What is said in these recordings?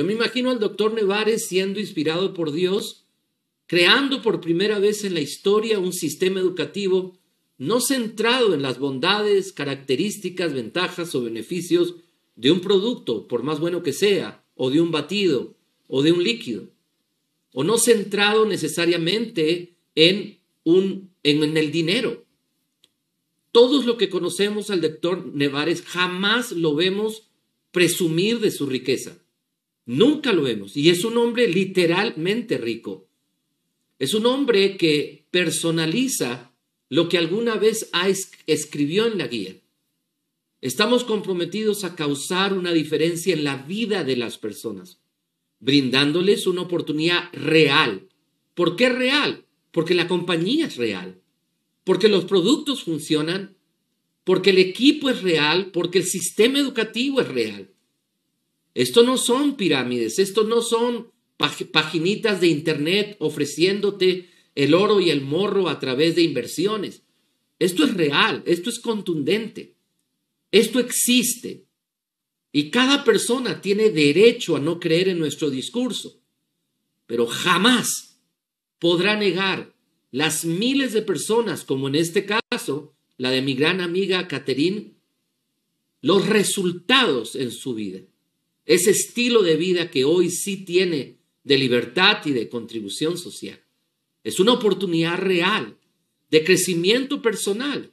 Yo me imagino al doctor Nevares siendo inspirado por Dios, creando por primera vez en la historia un sistema educativo no centrado en las bondades, características, ventajas o beneficios de un producto, por más bueno que sea, o de un batido, o de un líquido, o no centrado necesariamente en, un, en, el dinero. Todos lo que conocemos al doctor Nevares jamás lo vemos presumir de su riqueza. Nunca lo vemos. Y es un hombre literalmente rico. Es un hombre que personaliza lo que alguna vez escribió en la guía. Estamos comprometidos a causar una diferencia en la vida de las personas, brindándoles una oportunidad real. ¿Por qué real? Porque la compañía es real, porque los productos funcionan, porque el equipo es real, porque el sistema educativo es real. Esto no son pirámides, esto no son paginitas de internet ofreciéndote el oro y el morro a través de inversiones. Esto es real, esto es contundente. Esto existe. Y cada persona tiene derecho a no creer en nuestro discurso. Pero jamás podrá negar las miles de personas, como en este caso, la de mi gran amiga Catherine, los resultados en su vida. Ese estilo de vida que hoy sí tiene de libertad y de contribución social. Es una oportunidad real de crecimiento personal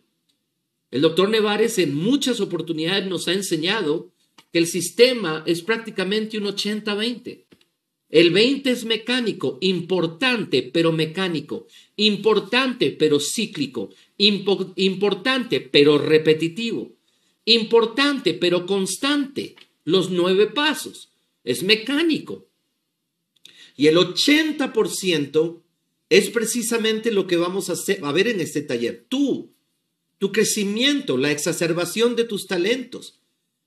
el doctor Nevares en muchas oportunidades nos ha enseñado que el sistema es prácticamente un 80-20. El 20 es mecánico, importante pero mecánico, importante pero cíclico, importante pero repetitivo, importante pero constante. Los nueve pasos es mecánico. Y el 80% es precisamente lo que vamos a, ver en este taller. Tú tu crecimiento, la exacerbación de tus talentos,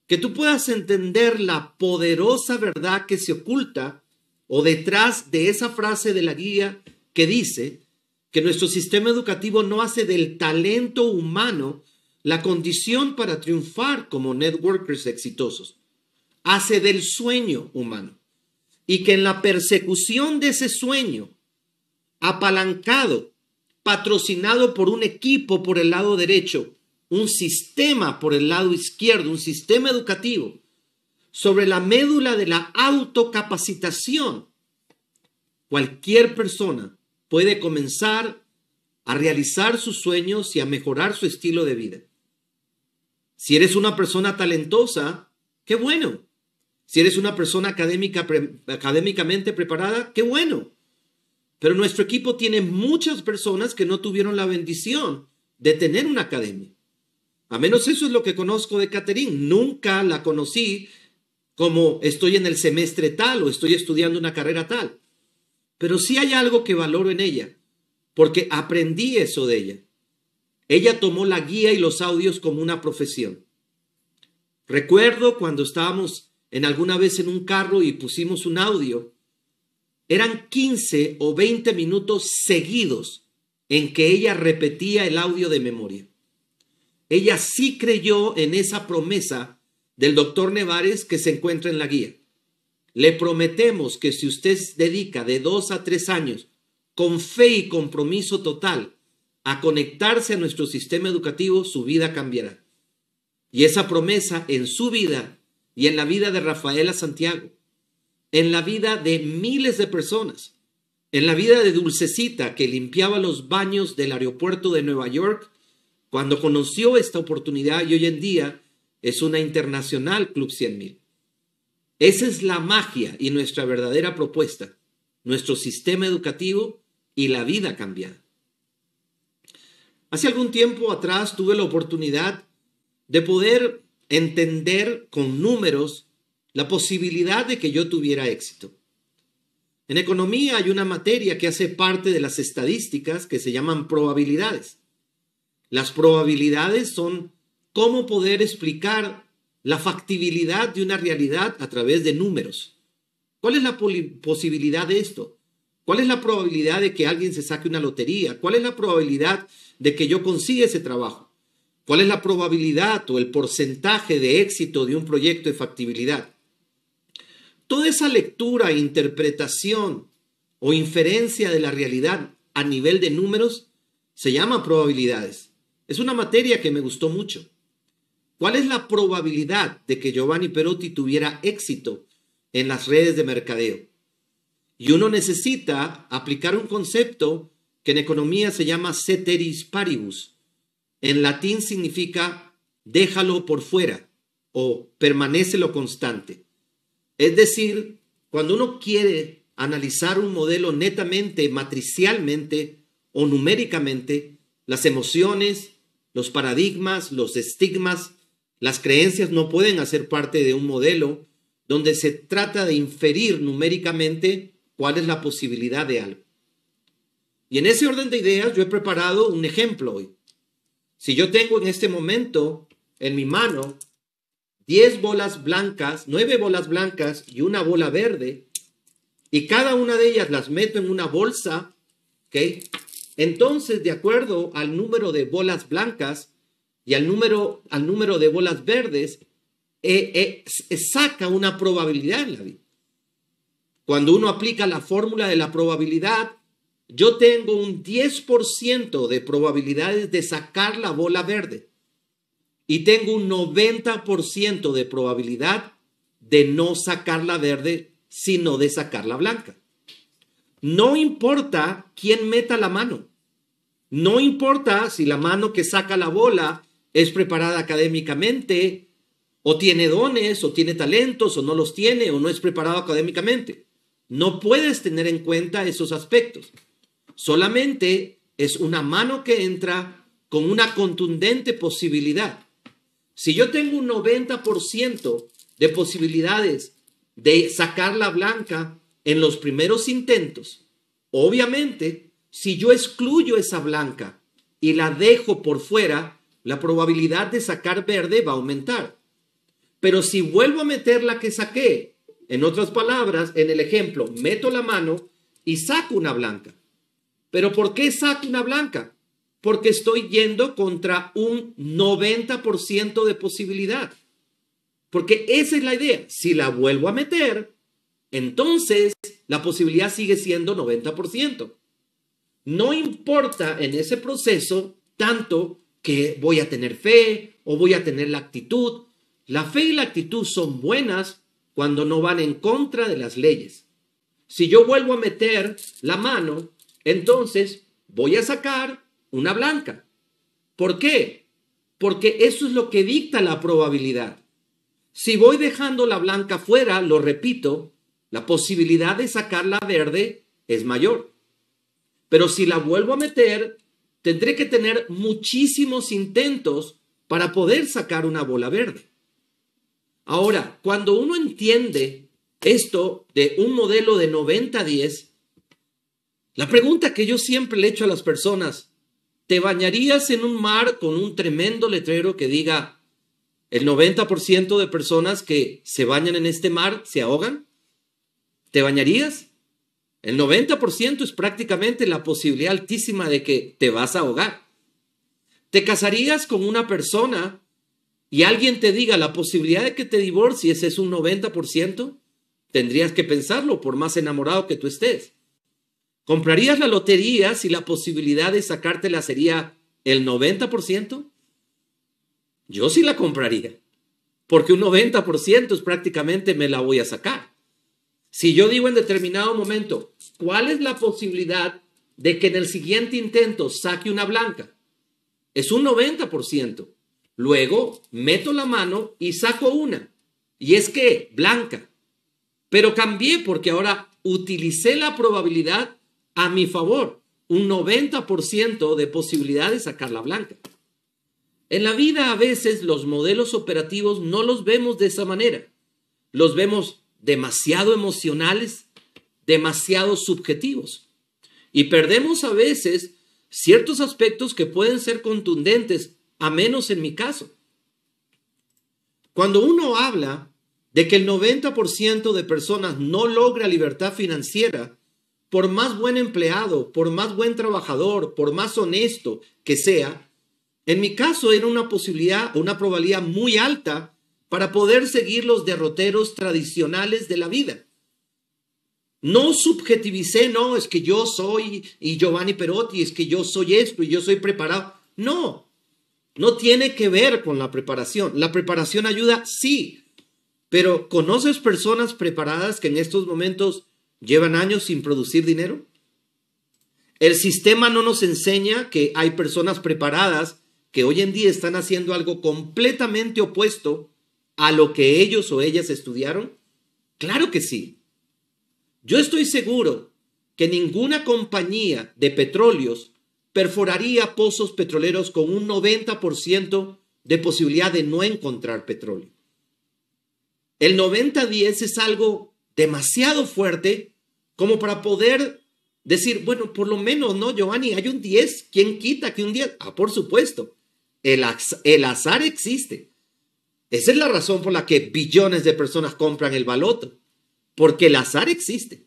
que tú puedas entender la poderosa verdad que se oculta o detrás de esa frase de la guía que dice que nuestro sistema educativo no hace del talento humano la condición para triunfar como networkers exitosos, hace del sueño humano. Y que en la persecución de ese sueño, apalancado patrocinado por un equipo por el lado derecho, un sistema por el lado izquierdo, un sistema educativo, sobre la médula de la autocapacitación. Cualquier persona puede comenzar a realizar sus sueños y a mejorar su estilo de vida. Si eres una persona talentosa, qué bueno. Si eres una persona académica, académicamente preparada, qué bueno. Pero nuestro equipo tiene muchas personas que no tuvieron la bendición de tener una academia. A menos eso es lo que conozco de Catherine. Nunca la conocí como estoy en el semestre tal o estoy estudiando una carrera tal. Pero sí hay algo que valoro en ella, porque aprendí eso de ella. Ella tomó la guía y los audios como una profesión. Recuerdo cuando estábamos en alguna vez en un carro y pusimos un audio eran 15 o 20 minutos seguidos en que ella repetía el audio de memoria. Ella sí creyó en esa promesa del doctor Nevares que se encuentra en la guía. Le prometemos que si usted dedica de dos a tres años con fe y compromiso total a conectarse a nuestro sistema educativo, su vida cambiará. Y esa promesa en su vida y en la vida de Rafaela Santiago en la vida de miles de personas, en la vida de Dulcecita que limpiaba los baños del aeropuerto de Nueva York cuando conoció esta oportunidad y hoy en día es una internacional Club 100.000. Esa es la magia y nuestra verdadera propuesta, nuestro sistema educativo y la vida cambiada. Hace algún tiempo atrás tuve la oportunidad de poder entender con números la posibilidad de que yo tuviera éxito. En economía hay una materia que hace parte de las estadísticas que se llaman probabilidades. Las probabilidades son cómo poder explicar la factibilidad de una realidad a través de números. ¿Cuál es la posibilidad de esto? ¿Cuál es la probabilidad de que alguien se saque una lotería? ¿Cuál es la probabilidad de que yo consiga ese trabajo? ¿Cuál es la probabilidad o el porcentaje de éxito de un proyecto de factibilidad? toda esa lectura, interpretación o inferencia de la realidad a nivel de números se llama probabilidades. Es una materia que me gustó mucho. ¿Cuál es la probabilidad de que Giovanni Perotti tuviera éxito en las redes de mercadeo? Y uno necesita aplicar un concepto que en economía se llama ceteris paribus. En latín significa déjalo por fuera o permanece lo constante. Es decir, cuando uno quiere analizar un modelo netamente, matricialmente o numéricamente, las emociones, los paradigmas, los estigmas, las creencias no pueden hacer parte de un modelo donde se trata de inferir numéricamente cuál es la posibilidad de algo. Y en ese orden de ideas yo he preparado un ejemplo hoy. Si yo tengo en este momento en mi mano 10 bolas blancas, 9 bolas blancas y una bola verde, y cada una de ellas las meto en una bolsa, ¿ok? Entonces, de acuerdo al número de bolas blancas y al número, al número de bolas verdes, eh, eh, saca una probabilidad en la vida. Cuando uno aplica la fórmula de la probabilidad, yo tengo un 10% de probabilidades de sacar la bola verde y tengo un 90% de probabilidad de no sacar la verde, sino de sacar la blanca. No importa quién meta la mano. No importa si la mano que saca la bola es preparada académicamente, o tiene dones, o tiene talentos, o no los tiene, o no es preparado académicamente. No puedes tener en cuenta esos aspectos. Solamente es una mano que entra con una contundente posibilidad. Si yo tengo un 90% de posibilidades de sacar la blanca en los primeros intentos, obviamente, si yo excluyo esa blanca y la dejo por fuera, la probabilidad de sacar verde va a aumentar. Pero si vuelvo a meter la que saqué, en otras palabras, en el ejemplo, meto la mano y saco una blanca. ¿Pero por qué saco una blanca? porque estoy yendo contra un 90% de posibilidad. Porque esa es la idea. Si la vuelvo a meter, entonces la posibilidad sigue siendo 90%. No importa en ese proceso tanto que voy a tener fe o voy a tener la actitud. La fe y la actitud son buenas cuando no van en contra de las leyes. Si yo vuelvo a meter la mano, entonces voy a sacar una blanca. ¿Por qué? Porque eso es lo que dicta la probabilidad. Si voy dejando la blanca fuera, lo repito, la posibilidad de sacar la verde es mayor. Pero si la vuelvo a meter, tendré que tener muchísimos intentos para poder sacar una bola verde. Ahora, cuando uno entiende esto de un modelo de 90-10, la pregunta que yo siempre le echo a las personas, ¿Te bañarías en un mar con un tremendo letrero que diga el 90% de personas que se bañan en este mar se ahogan? ¿Te bañarías? El 90% es prácticamente la posibilidad altísima de que te vas a ahogar. ¿Te casarías con una persona y alguien te diga la posibilidad de que te divorcies es un 90%? Tendrías que pensarlo por más enamorado que tú estés. ¿Comprarías la lotería si la posibilidad de sacártela sería el 90%? Yo sí la compraría, porque un 90% es prácticamente me la voy a sacar. Si yo digo en determinado momento, ¿cuál es la posibilidad de que en el siguiente intento saque una blanca? Es un 90%. Luego meto la mano y saco una. Y es que blanca. Pero cambié porque ahora utilicé la probabilidad a mi favor, un 90% de posibilidad de sacar la blanca. En la vida a veces los modelos operativos no los vemos de esa manera. Los vemos demasiado emocionales, demasiado subjetivos. Y perdemos a veces ciertos aspectos que pueden ser contundentes, a menos en mi caso. Cuando uno habla de que el 90% de personas no logra libertad financiera, por más buen empleado, por más buen trabajador, por más honesto que sea, en mi caso era una posibilidad, una probabilidad muy alta para poder seguir los derroteros tradicionales de la vida. No subjetivicé, no, es que yo soy y Giovanni Perotti, es que yo soy esto y yo soy preparado. No, no tiene que ver con la preparación. La preparación ayuda, sí, pero ¿conoces personas preparadas que en estos momentos llevan años sin producir dinero? El sistema no nos enseña que hay personas preparadas que hoy en día están haciendo algo completamente opuesto a lo que ellos o ellas estudiaron. Claro que sí. Yo estoy seguro que ninguna compañía de petróleos perforaría pozos petroleros con un 90% de posibilidad de no encontrar petróleo. El 90-10 es algo demasiado fuerte como para poder decir, bueno, por lo menos, ¿no, Giovanni? Hay un 10, ¿quién quita que un 10? Ah, por supuesto, el, el azar existe. Esa es la razón por la que billones de personas compran el baloto, porque el azar existe.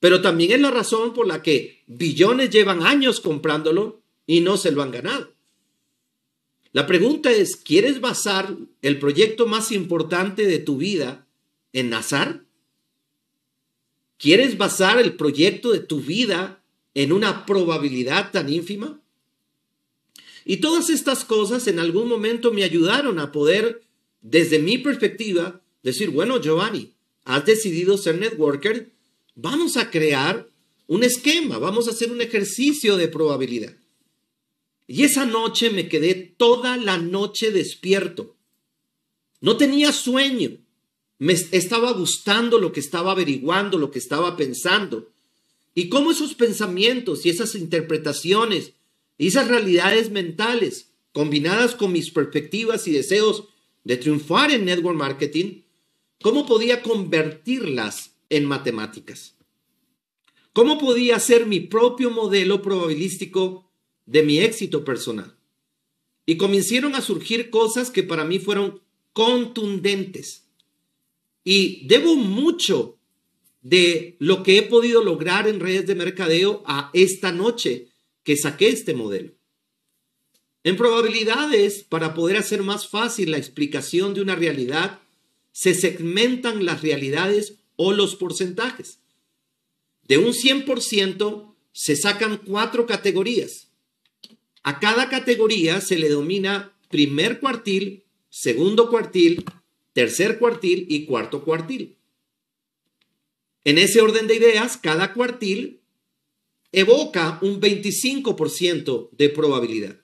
Pero también es la razón por la que billones llevan años comprándolo y no se lo han ganado. La pregunta es, ¿quieres basar el proyecto más importante de tu vida en azar? ¿Quieres basar el proyecto de tu vida en una probabilidad tan ínfima? Y todas estas cosas en algún momento me ayudaron a poder, desde mi perspectiva, decir, bueno, Giovanni, has decidido ser networker Vamos a crear un esquema, vamos a hacer un ejercicio de probabilidad. Y esa noche me quedé toda la noche despierto. No tenía sueño. Me estaba gustando lo que estaba averiguando, lo que estaba pensando. Y cómo esos pensamientos y esas interpretaciones y esas realidades mentales, combinadas con mis perspectivas y deseos de triunfar en network marketing, cómo podía convertirlas en matemáticas. ¿Cómo podía ser mi propio modelo probabilístico de mi éxito personal? Y comenzaron a surgir cosas que para mí fueron contundentes. Y debo mucho de lo que he podido lograr en redes de mercadeo a esta noche que saqué este modelo. En probabilidades, para poder hacer más fácil la explicación de una realidad, se segmentan las realidades o los porcentajes. De un 100% se sacan cuatro categorías. A cada categoría se le domina primer cuartil, segundo cuartil, tercer cuartil y cuarto cuartil. En ese orden de ideas, cada cuartil evoca un 25% de probabilidad.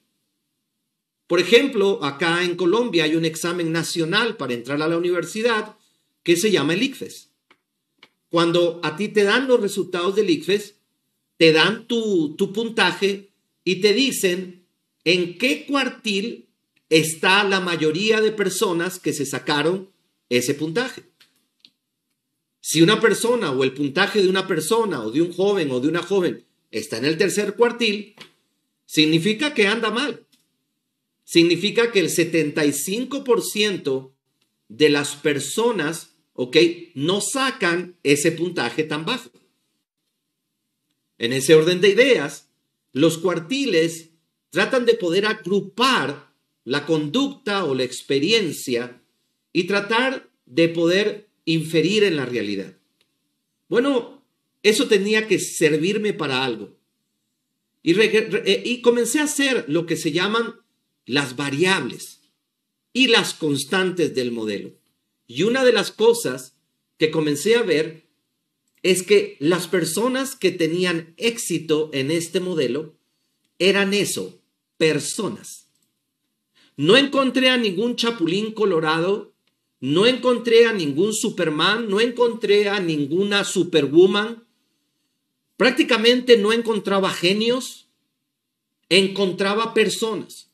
Por ejemplo, acá en Colombia hay un examen nacional para entrar a la universidad que se llama el ICFES. Cuando a ti te dan los resultados del ICFES, te dan tu, tu puntaje y te dicen en qué cuartil está la mayoría de personas que se sacaron ese puntaje. Si una persona o el puntaje de una persona o de un joven o de una joven está en el tercer cuartil, significa que anda mal. Significa que el 75% de las personas ¿ok? No sacan ese puntaje tan bajo. En ese orden de ideas, los cuartiles tratan de poder agrupar la conducta o la experiencia y tratar de poder inferir en la realidad. Bueno, eso tenía que servirme para algo. Y, eh, y comencé a hacer lo que se llaman las variables y las constantes del modelo. Y una de las cosas que comencé a ver es que las personas que tenían éxito en este modelo eran eso, personas. No encontré a ningún chapulín colorado, no encontré a ningún Superman, no encontré a ninguna Superwoman, prácticamente no encontraba genios, encontraba personas.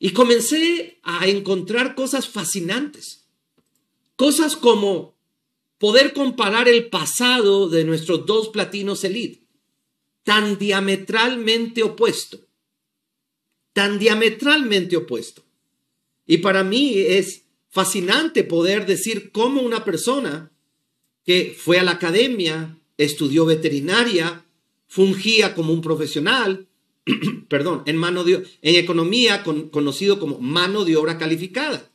Y comencé a encontrar cosas fascinantes. Cosas como poder comparar el pasado de nuestros dos platinos elite, tan diametralmente opuesto, tan diametralmente opuesto. Y para mí es fascinante poder decir cómo una persona que fue a la academia, estudió veterinaria, fungía como un profesional, perdón, en, mano de, en economía conocido como mano de obra calificada.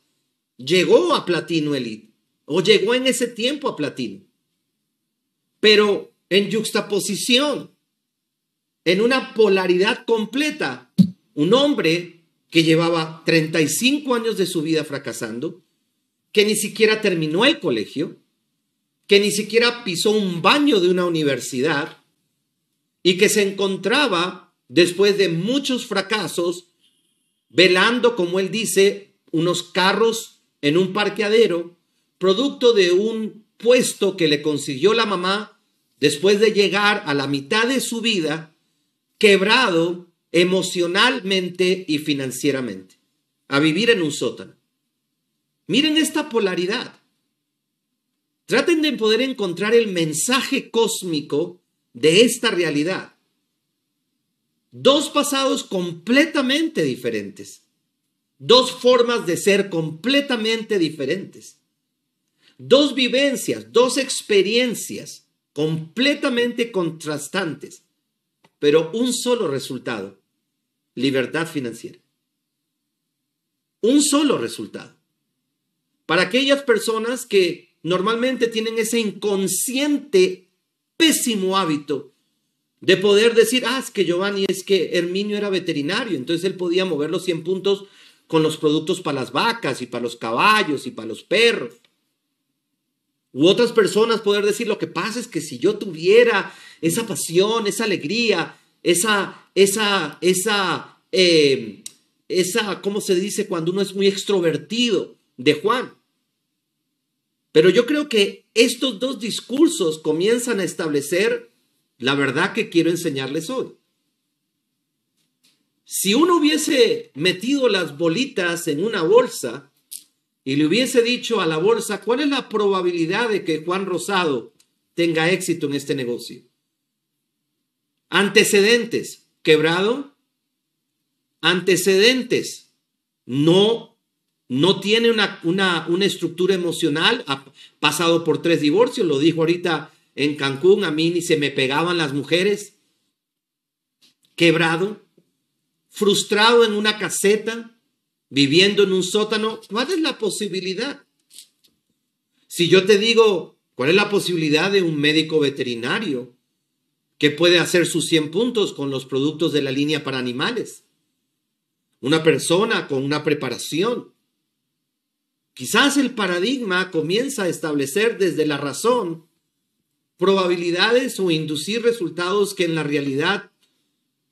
llegó a Platino Elite o llegó en ese tiempo a Platino. Pero en juxtaposición, en una polaridad completa, un hombre que llevaba 35 años de su vida fracasando, que ni siquiera terminó el colegio, que ni siquiera pisó un baño de una universidad y que se encontraba, después de muchos fracasos, velando, como él dice, unos carros en un parqueadero, producto de un puesto que le consiguió la mamá después de llegar a la mitad de su vida quebrado emocionalmente y financieramente, a vivir en un sótano. Miren esta polaridad. Traten de poder encontrar el mensaje cósmico de esta realidad. Dos pasados completamente diferentes. Dos formas de ser completamente diferentes. Dos vivencias, dos experiencias completamente contrastantes, pero un solo resultado, libertad financiera. Un solo resultado. Para aquellas personas que normalmente tienen ese inconsciente pésimo hábito de poder decir, ah, es que Giovanni, es que Herminio era veterinario, entonces él podía mover los 100 puntos con los productos para las vacas y para los caballos y para los perros. U otras personas poder decir, lo que pasa es que si yo tuviera esa pasión, esa alegría, esa, esa, esa, eh, esa, ¿cómo se dice cuando uno es muy extrovertido de Juan? Pero yo creo que estos dos discursos comienzan a establecer la verdad que quiero enseñarles hoy. Si uno hubiese metido las bolitas en una bolsa y le hubiese dicho a la bolsa, ¿cuál es la probabilidad de que Juan Rosado tenga éxito en este negocio? Antecedentes, quebrado. Antecedentes, no no tiene una, una, una, estructura emocional, ha pasado por tres divorcios, lo dijo ahorita en Cancún, a mí ni se me pegaban las mujeres, quebrado, frustrado en una caseta, viviendo en un sótano, ¿cuál es la posibilidad? Si yo te digo, ¿cuál es la posibilidad de un médico veterinario que puede hacer sus 100 puntos con los productos de la línea para animales? Una persona con una preparación, Quizás el paradigma comienza a establecer desde la razón probabilidades o inducir resultados que en la realidad,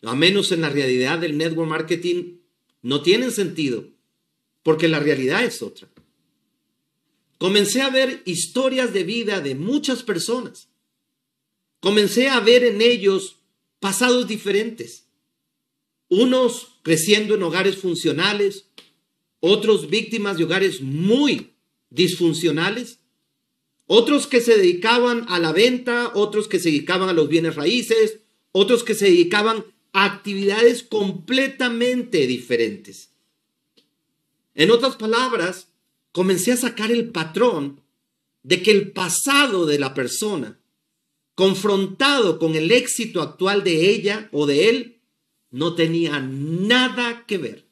a menos en la realidad del network marketing, no tienen sentido, porque la realidad es otra. Comencé a ver historias de vida de muchas personas. Comencé a ver en ellos pasados diferentes. Unos creciendo en hogares funcionales, otros víctimas de hogares muy disfuncionales, otros que se dedicaban a la venta, otros que se dedicaban a los bienes raíces, otros que se dedicaban a actividades completamente diferentes. En otras palabras, comencé a sacar el patrón de que el pasado de la persona, confrontado con el éxito actual de ella o de él, no tenía nada que ver.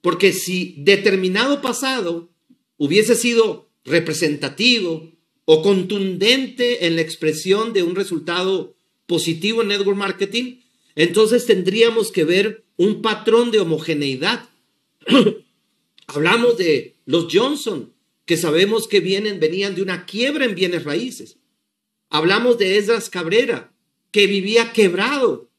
Porque si determinado pasado hubiese sido representativo o contundente en la expresión de un resultado positivo en network marketing, entonces tendríamos que ver un patrón de homogeneidad. Hablamos de los Johnson, que sabemos que vienen, venían de una quiebra en bienes raíces. Hablamos de Esdras Cabrera, que vivía quebrado,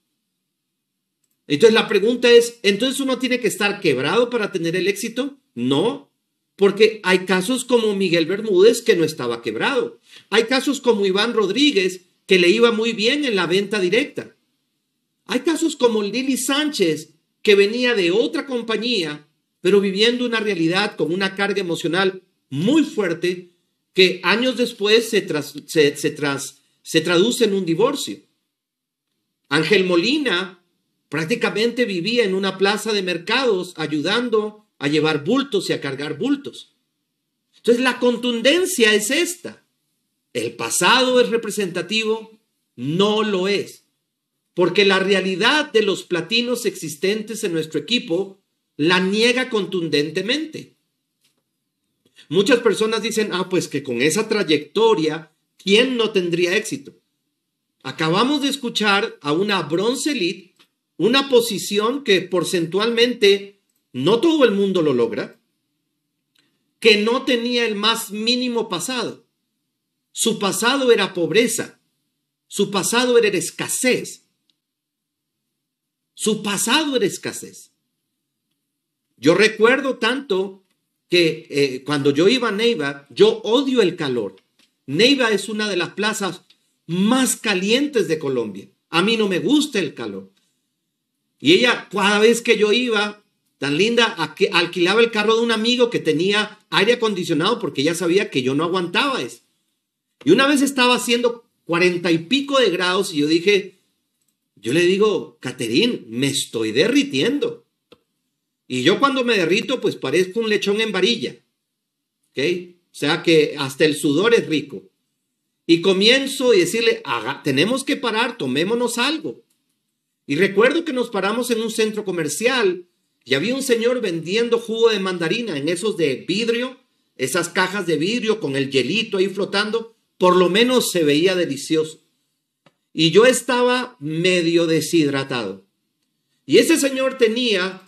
entonces la pregunta es, ¿entonces uno tiene que estar quebrado para tener el éxito? No, porque hay casos como Miguel Bermúdez que no estaba quebrado. Hay casos como Iván Rodríguez que le iba muy bien en la venta directa. Hay casos como Lili Sánchez que venía de otra compañía, pero viviendo una realidad con una carga emocional muy fuerte que años después se, se, se traduce en un divorcio. Ángel Molina Prácticamente vivía en una plaza de mercados ayudando a llevar bultos y a cargar bultos. Entonces la contundencia es esta. El pasado es representativo, no lo es. Porque la realidad de los platinos existentes en nuestro equipo la niega contundentemente. Muchas personas dicen, ah, pues que con esa trayectoria, ¿quién no tendría éxito? Acabamos de escuchar a una bronce elite, una posición que porcentualmente no todo el mundo lo logra, que no tenía el más mínimo pasado. Su pasado era pobreza, su pasado era escasez, su pasado era escasez. Yo recuerdo tanto que eh, cuando yo iba a Neiva, yo odio el calor. Neiva es una de las plazas más calientes de Colombia. A mí no me gusta el calor. Y ella, cada vez que yo iba, tan linda, alquilaba el carro de un amigo que tenía aire acondicionado porque ella sabía que yo no aguantaba eso. Y una vez estaba haciendo cuarenta y pico de grados y yo dije, yo le digo, Caterín, me estoy derritiendo. Y yo cuando me derrito, pues parezco un lechón en varilla. ¿Ok? O sea que hasta el sudor es rico. Y comienzo a decirle, tenemos que parar, tomémonos algo. Y recuerdo que nos paramos en un centro comercial y había un señor vendiendo jugo de mandarina en esos de vidrio, esas cajas de vidrio con el hielito ahí flotando. Por lo menos se veía delicioso. Y yo estaba medio deshidratado. Y ese señor tenía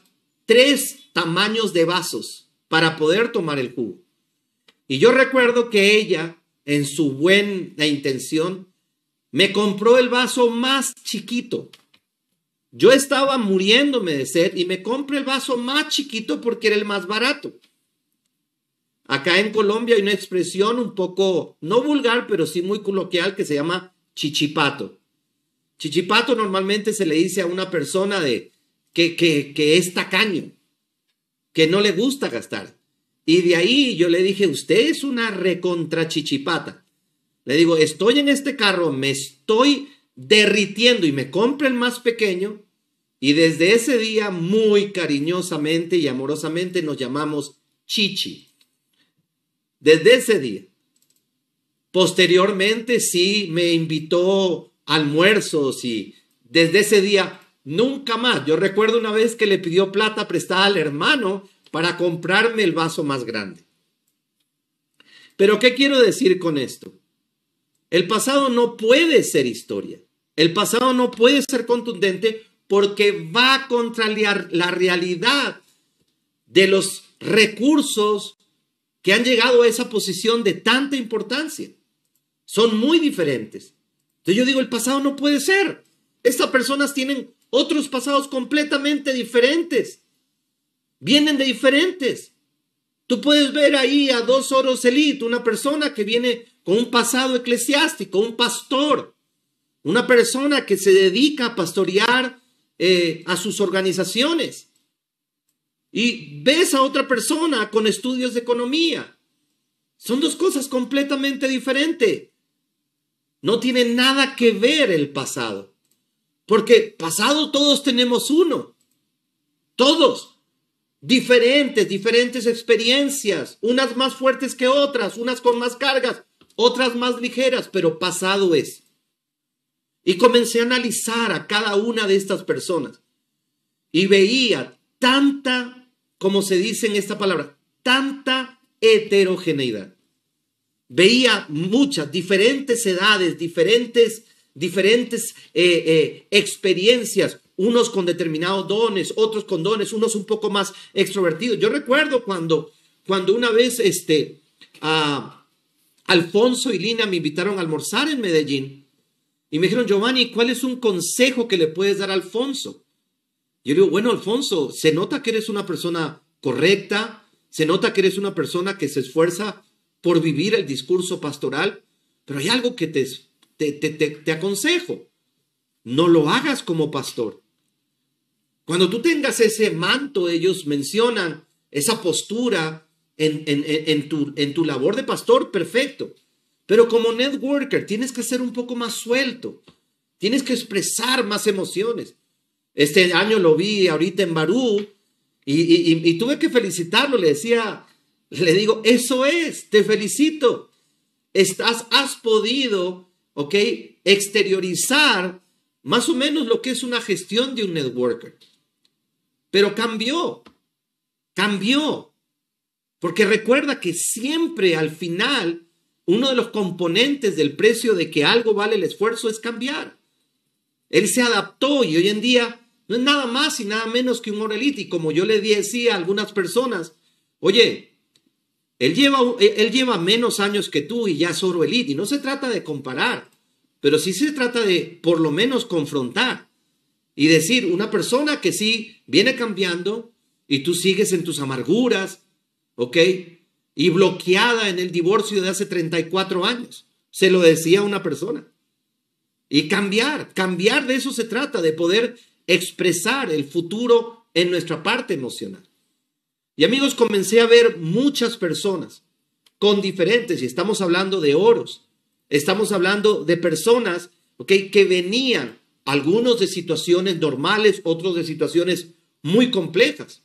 tres tamaños de vasos para poder tomar el jugo. Y yo recuerdo que ella, en su buena intención, me compró el vaso más chiquito. Yo estaba muriéndome de sed y me compré el vaso más chiquito porque era el más barato. Acá en Colombia hay una expresión un poco, no vulgar, pero sí muy coloquial que se llama chichipato. Chichipato normalmente se le dice a una persona de que, que, que es tacaño, que no le gusta gastar. Y de ahí yo le dije, usted es una recontra chichipata. Le digo, estoy en este carro, me estoy derritiendo y me compre el más pequeño. Y desde ese día, muy cariñosamente y amorosamente, nos llamamos Chichi. Desde ese día. Posteriormente, sí, me invitó almuerzos y desde ese día, nunca más. Yo recuerdo una vez que le pidió plata prestada al hermano para comprarme el vaso más grande. Pero ¿qué quiero decir con esto? El pasado no puede ser historia. El pasado no puede ser contundente porque va contra la realidad de los recursos que han llegado a esa posición de tanta importancia. Son muy diferentes. Entonces yo digo, el pasado no puede ser. Estas personas tienen otros pasados completamente diferentes vienen de diferentes. Tú puedes ver ahí a dos oros elite, una persona que viene con un pasado eclesiástico, un pastor, una persona que se dedica a pastorear eh, a sus organizaciones. Y ves a otra persona con estudios de economía. Son dos cosas completamente diferentes. No tiene nada que ver el pasado. Porque pasado todos tenemos uno. Todos diferentes, diferentes experiencias, unas más fuertes que otras, unas con más cargas, otras más ligeras, pero pasado es. Y comencé a analizar a cada una de estas personas y veía tanta, como se dice en esta palabra, tanta heterogeneidad. Veía muchas, diferentes edades, diferentes, diferentes eh, eh, experiencias, unos con determinados dones, otros con dones, unos un poco más extrovertidos. Yo recuerdo cuando, cuando una vez este, a Alfonso y Lina me invitaron a almorzar en Medellín y me dijeron, Giovanni, ¿cuál es un consejo que le puedes dar a Alfonso? Yo digo, bueno, Alfonso, se nota que eres una persona correcta, se nota que eres una persona que se esfuerza por vivir el discurso pastoral, pero hay algo que te, te, te, te aconsejo. No lo hagas como pastor. Cuando tú tengas ese manto, ellos mencionan esa postura en, tu, en tu labor de pastor, perfecto. Pero como networker tienes que ser un poco más suelto. Tienes que expresar más emociones. Este año lo vi ahorita en Barú y, y, tuve que felicitarlo. Le decía, le digo, eso es, te felicito. Estás, has podido, ¿ok? Exteriorizar más o menos lo que es una gestión de un networker. Pero cambió, cambió. Porque recuerda que siempre al final uno de los componentes del precio de que algo vale el esfuerzo es cambiar. Él se adaptó y hoy en día no es nada más y nada menos que un Orelite. Y como yo le decía a algunas personas, oye, él lleva, él lleva menos años que tú y ya es oro elite. Y no se trata de comparar, pero sí se trata de por lo menos confrontar y decir, una persona que sí viene cambiando y tú sigues en tus amarguras, ¿ok? Y bloqueada en el divorcio de hace 34 años. Se lo decía una persona. Y cambiar, cambiar de eso se trata, de poder expresar el futuro en nuestra parte emocional. Y amigos, comencé a ver muchas personas con diferentes, y estamos hablando de oros, estamos hablando de personas ¿okay? que venían, algunos de situaciones normales, otros de situaciones muy complejas.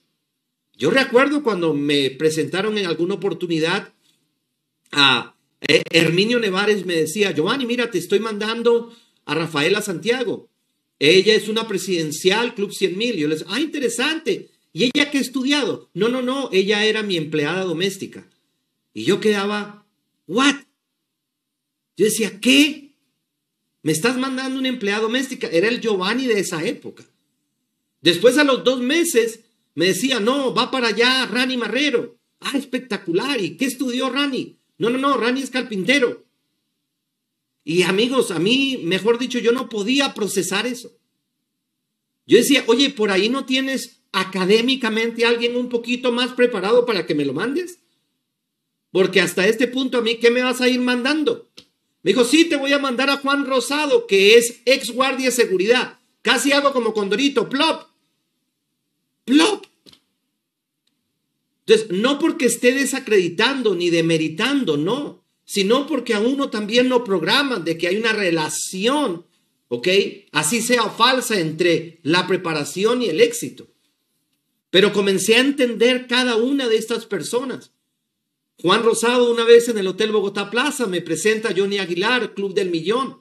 Yo recuerdo cuando me presentaron en alguna oportunidad a eh, Herminio Nevares, me decía, Giovanni, mira, te estoy mandando a Rafaela Santiago. Ella es una presidencial, Club 100 mil. Yo les, ah, interesante. ¿Y ella qué ha estudiado? No, no, no, ella era mi empleada doméstica. Y yo quedaba, ¿what? Yo decía, ¿qué? ¿Me estás mandando una empleada doméstica? Era el Giovanni de esa época. Después a los dos meses me decía, no, va para allá Rani Marrero. Ah, espectacular. ¿Y qué estudió Rani? No, no, no, Rani es carpintero. Y amigos, a mí, mejor dicho, yo no podía procesar eso. Yo decía, oye, por ahí no tienes académicamente alguien un poquito más preparado para que me lo mandes? Porque hasta este punto a mí, ¿qué me vas a ir mandando? Me dijo, sí, te voy a mandar a Juan Rosado, que es ex guardia de seguridad. Casi hago como Condorito, plop. Plop. Entonces, no porque esté desacreditando ni demeritando, no, sino porque a uno también lo programan de que hay una relación, ¿ok? Así sea falsa entre la preparación y el éxito. Pero comencé a entender cada una de estas personas. Juan Rosado una vez en el Hotel Bogotá Plaza me presenta a Johnny Aguilar, Club del Millón.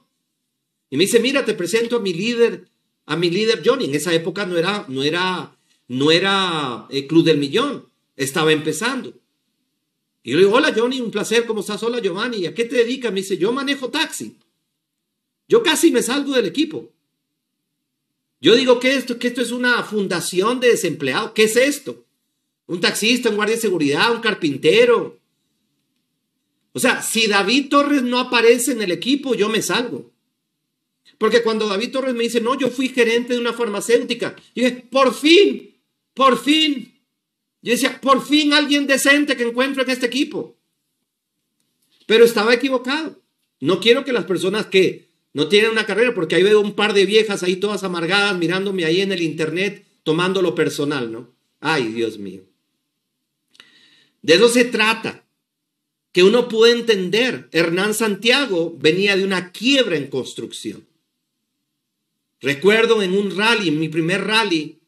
Y me dice, mira, te presento a mi líder, a mi líder Johnny. En esa época no era, no era, no era eh, Club del Millón. Estaba empezando. Y yo le digo, hola Johnny, un placer, ¿cómo estás? Hola Giovanni, ¿a qué te dedicas? Me dice, yo manejo taxi. Yo casi me salgo del equipo. Yo digo que esto, que esto es una fundación de desempleados. ¿Qué es esto? Un taxista, un guardia de seguridad, un carpintero. O sea, si David Torres no aparece en el equipo, yo me salgo. Porque cuando David Torres me dice, no, yo fui gerente de una farmacéutica, yo dije, por fin, por fin. Yo decía, por fin alguien decente que encuentro en este equipo. Pero estaba equivocado. No quiero que las personas que no tienen una carrera, porque ahí veo un par de viejas ahí todas amargadas mirándome ahí en el internet, tomando lo personal, ¿no? Ay, Dios mío. De eso se trata. Que uno puede entender. Hernán Santiago venía de una quiebra en construcción. Recuerdo en un rally, en mi primer rally,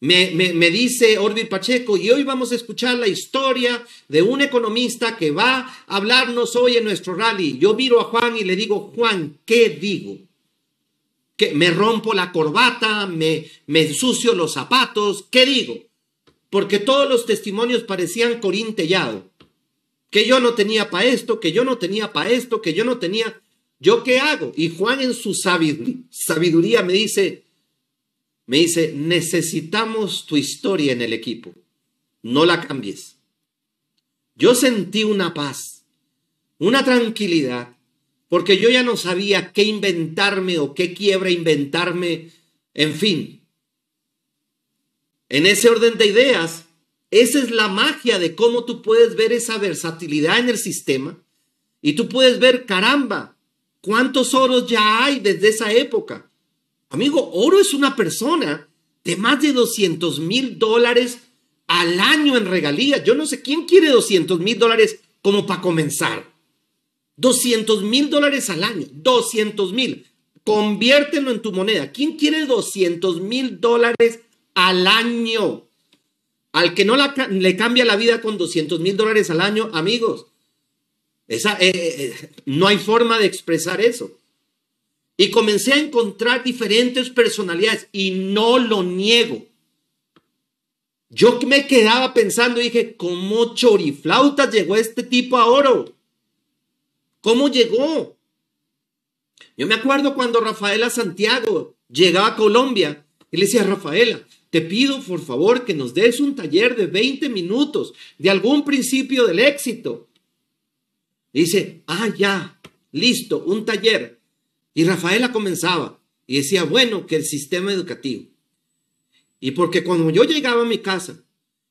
me, dice Orville Pacheco, y hoy vamos a escuchar la historia de un economista que va a hablarnos hoy en nuestro rally. Yo miro a Juan y le digo, Juan, ¿qué digo? ¿Que me rompo la corbata, me, me ensucio los zapatos? ¿Qué digo? Porque todos los testimonios parecían corintellado. Que yo no tenía para esto, que yo no tenía para esto, que yo no tenía... ¿Yo qué hago? Y Juan en su sabiduría me dice, me dice, necesitamos tu historia en el equipo, no la cambies. Yo sentí una paz, una tranquilidad, porque yo ya no sabía qué inventarme o qué quiebra inventarme, en fin. En ese orden de ideas, esa es la magia de cómo tú puedes ver esa versatilidad en el sistema y tú puedes ver, caramba, cuántos oros ya hay desde esa época. Amigo, oro es una persona de más de 200 mil dólares al año en regalías. Yo no sé quién quiere 200 mil dólares como para comenzar. 200 mil dólares al año. 200 mil. Conviértelo en tu moneda. ¿Quién quiere 200 mil dólares al año? Al que no le cambia la vida con 200 mil dólares al año, amigos. Esa, eh, eh, eh, no hay forma de expresar eso. Y comencé a encontrar diferentes personalidades y no lo niego. Yo me quedaba pensando y dije, ¿cómo choriflautas llegó este tipo a oro? ¿Cómo llegó? Yo me acuerdo cuando Rafaela Santiago llegaba a Colombia y le decía, Rafaela, te pido por favor que nos des un taller de 20 minutos de algún principio del éxito. dice, ah, ya, listo, un taller. Y Rafaela comenzaba y decía, bueno, que el sistema educativo. Y porque cuando yo llegaba a mi casa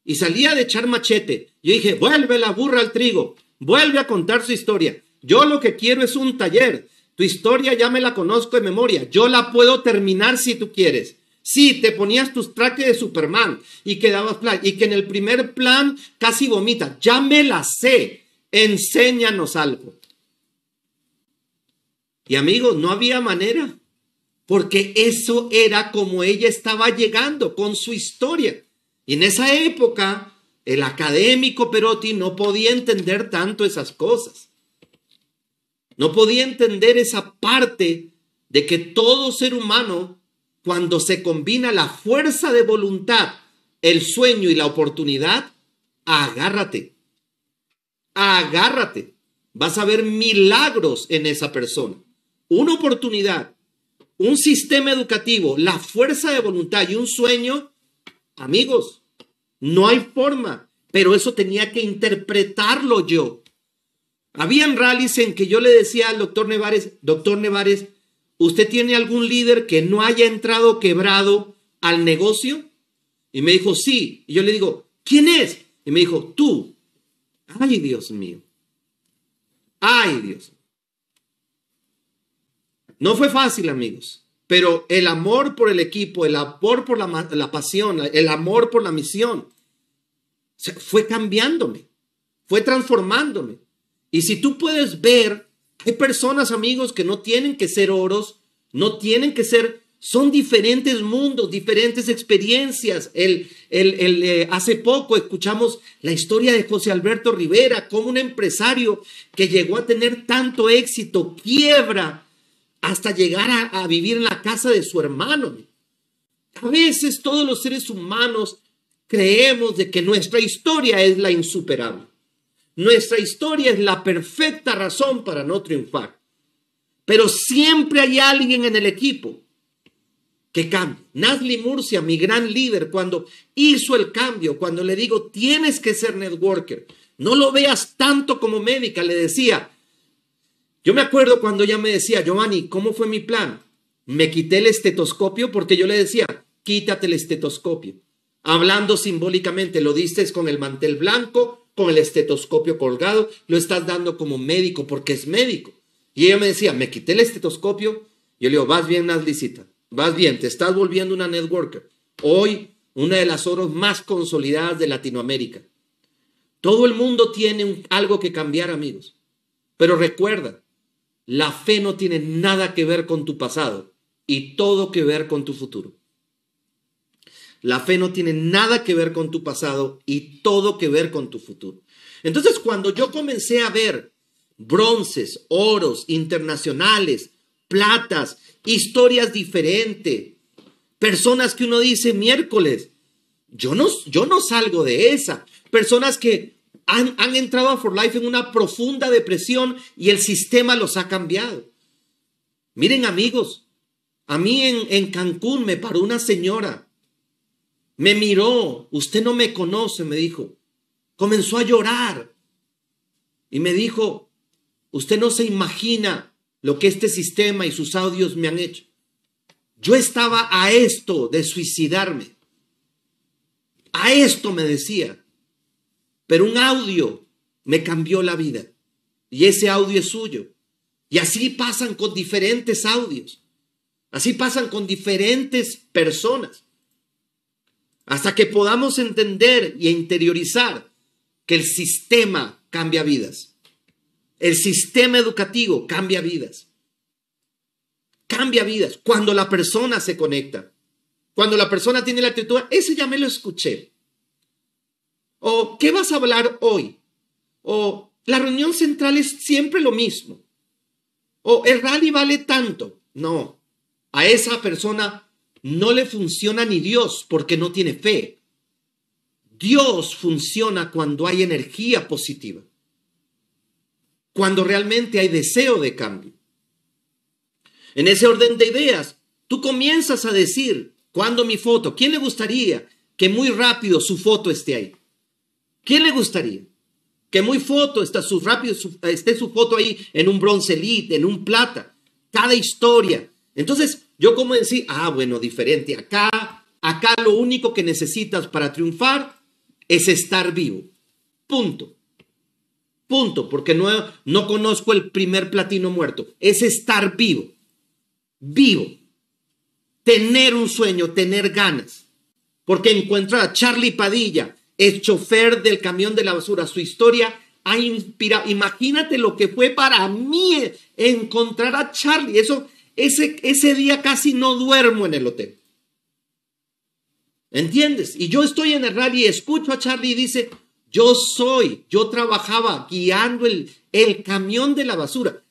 y salía de echar machete, yo dije, vuelve la burra al trigo, vuelve a contar su historia. Yo lo que quiero es un taller. Tu historia ya me la conozco de memoria. Yo la puedo terminar si tú quieres. Sí, te ponías tus trajes de Superman y quedabas plan. Y que en el primer plan casi vomita. Ya me la sé. Enséñanos algo. Y amigos, no había manera. Porque eso era como ella estaba llegando con su historia. Y en esa época, el académico Perotti no podía entender tanto esas cosas. No podía entender esa parte de que todo ser humano, cuando se combina la fuerza de voluntad, el sueño y la oportunidad, agárrate. Agárrate. Vas a ver milagros en esa persona. Una oportunidad, un sistema educativo, la fuerza de voluntad y un sueño, amigos, no hay forma, pero eso tenía que interpretarlo yo. Habían rallies en que yo le decía al doctor Nevares, doctor Nevares, ¿usted tiene algún líder que no haya entrado quebrado al negocio? Y me dijo, sí. Y yo le digo, ¿quién es? Y me dijo, tú. Ay, Dios mío. Ay, Dios. No fue fácil, amigos, pero el amor por el equipo, el amor por la, pasión, el amor por la misión, fue cambiándome, fue transformándome. Y si tú puedes ver, hay personas, amigos, que no tienen que ser oros, no tienen que ser, son diferentes mundos, diferentes experiencias. El, el, eh, hace poco escuchamos la historia de José Alberto Rivera, como un empresario que llegó a tener tanto éxito, quiebra, hasta llegar a, vivir en la casa de su hermano. A veces todos los seres humanos creemos de que nuestra historia es la insuperable. Nuestra historia es la perfecta razón para no triunfar. Pero siempre hay alguien en el equipo que cambia. Nazli Murcia, mi gran líder, cuando hizo el cambio, cuando le digo, tienes que ser networker, no lo veas tanto como médica, le decía. Yo me acuerdo cuando ella me decía, Giovanni, ¿cómo fue mi plan? Me quité el estetoscopio porque yo le decía, quítate el estetoscopio. Hablando simbólicamente, lo diste con el mantel blanco, con el estetoscopio colgado, lo estás dando como médico porque es médico. Y ella me decía, me quité el estetoscopio. Yo le digo, vas bien, Nazlicita, vas bien, te estás volviendo una networker. Hoy, una de las oros más consolidadas de Latinoamérica. Todo el mundo tiene algo que cambiar, amigos. Pero recuerda, la fe no tiene nada que ver con tu pasado y todo que ver con tu futuro. La fe no tiene nada que ver con tu pasado y todo que ver con tu futuro. Entonces, cuando yo comencé a ver bronces, oros internacionales, platas, historias diferentes, personas que uno dice miércoles, yo no, yo no salgo de esa. Personas que han, entrado a For Life en una profunda depresión y el sistema los ha cambiado. Miren amigos, a mí en Cancún me paró una señora me miró, usted no me conoce, me dijo. Comenzó a llorar y me dijo, usted no se imagina lo que este sistema y sus audios me han hecho. Yo estaba a esto de suicidarme. A esto me decía. Pero un audio me cambió la vida. Y ese audio es suyo. Y así pasan con diferentes audios. Así pasan con diferentes personas hasta que podamos entender y interiorizar que el sistema cambia vidas. El sistema educativo cambia vidas. Cambia vidas cuando la persona se conecta. Cuando la persona tiene la actitud, ese ya me lo escuché. O, ¿qué vas a hablar hoy? O, la reunión central es siempre lo mismo. O, el rally vale tanto. No, a esa persona no le funciona ni Dios porque no tiene fe. Dios funciona cuando hay energía positiva, cuando realmente hay deseo de cambio. En ese orden de ideas, tú comienzas a decir, ¿cuándo mi foto? ¿Quién le gustaría que muy rápido su foto esté ahí? ¿Quién le gustaría? Que muy foto está su rápido esté su foto ahí en un bronce elite, en un plata. Cada historia. Entonces, yo como decir, ah, bueno, diferente. Acá, acá lo único que necesitas para triunfar es estar vivo. Punto. Punto, porque no, no conozco el primer platino muerto. Es estar vivo. Vivo. Tener un sueño, tener ganas. Porque encuentra a Charlie Padilla, el chofer del camión de la basura. Su historia ha inspirado. Imagínate lo que fue para mí encontrar a Charlie. Eso, ese, ese día casi no duermo en el hotel. ¿Entiendes? Y yo estoy en el rally escucho a Charlie y dice, yo soy, yo trabajaba guiando el, el camión de la basura.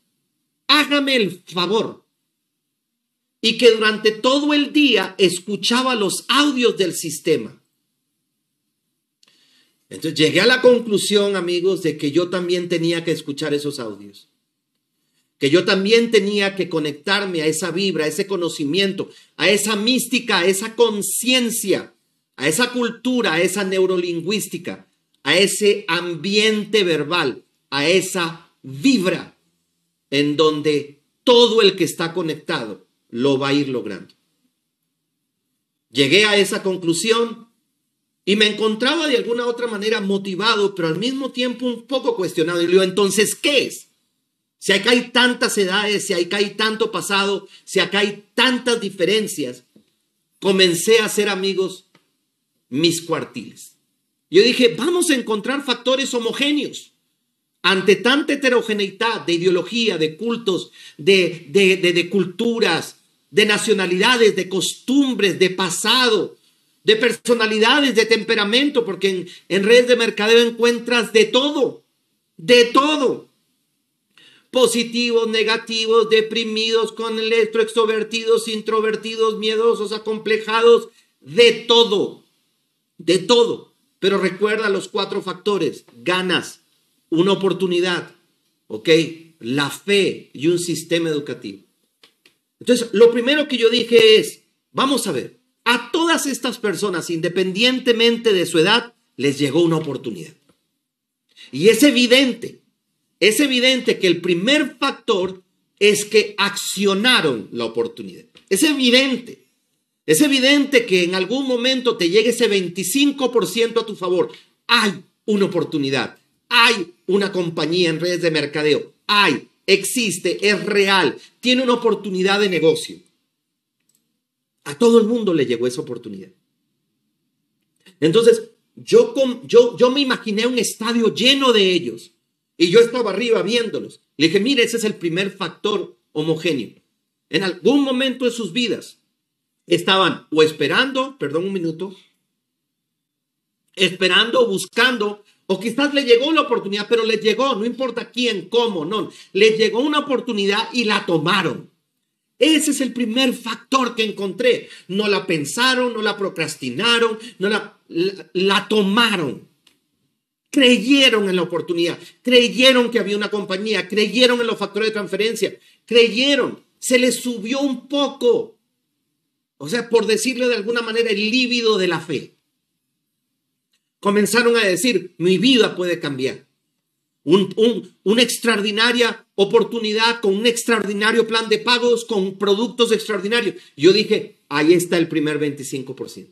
Hágame el favor. Y que durante todo el día escuchaba los audios del sistema. Entonces llegué a la conclusión, amigos, de que yo también tenía que escuchar esos audios. Que yo también tenía que conectarme a esa vibra, a ese conocimiento, a esa mística, a esa conciencia a esa cultura, a esa neurolingüística, a ese ambiente verbal, a esa vibra en donde todo el que está conectado lo va a ir logrando. Llegué a esa conclusión y me encontraba de alguna otra manera motivado, pero al mismo tiempo un poco cuestionado. Y le digo, entonces, ¿qué es? Si acá hay tantas edades, si acá hay tanto pasado, si acá hay tantas diferencias, comencé a ser amigos mis cuartiles. Yo dije, vamos a encontrar factores homogéneos. Ante tanta heterogeneidad de ideología, de cultos, de, de, de, culturas, de nacionalidades, de costumbres, de pasado, de personalidades, de temperamento, porque en, en redes de mercadeo encuentras de todo, de todo. Positivos, negativos, deprimidos, con electro, extrovertidos, introvertidos, miedosos, acomplejados, de todo de todo. Pero recuerda los cuatro factores. Ganas, una oportunidad, ¿ok? La fe y un sistema educativo. Entonces, lo primero que yo dije es, vamos a ver, a todas estas personas, independientemente de su edad, les llegó una oportunidad. Y es evidente, es evidente que el primer factor es que accionaron la oportunidad. Es evidente. Es evidente que en algún momento te llegue ese 25% a tu favor. Hay una oportunidad. Hay una compañía en redes de mercadeo. Hay, existe, es real. Tiene una oportunidad de negocio. A todo el mundo le llegó esa oportunidad. Entonces, yo, yo, yo me imaginé un estadio lleno de ellos. Y yo estaba arriba viéndolos. Le dije, mire, ese es el primer factor homogéneo. En algún momento de sus vidas, estaban o esperando, perdón un minuto, esperando, buscando, o quizás le llegó la oportunidad, pero les llegó, no importa quién, cómo, no, les llegó una oportunidad y la tomaron. Ese es el primer factor que encontré. No la pensaron, no la procrastinaron, no la, la, tomaron. Creyeron en la oportunidad, creyeron que había una compañía, creyeron en los factores de transferencia, creyeron, se les subió un poco o sea, por decirlo de alguna manera, el líbido de la fe. Comenzaron a decir, mi vida puede cambiar. una extraordinaria oportunidad con un extraordinario plan de pagos, con productos extraordinarios. Yo dije, ahí está el primer 25%.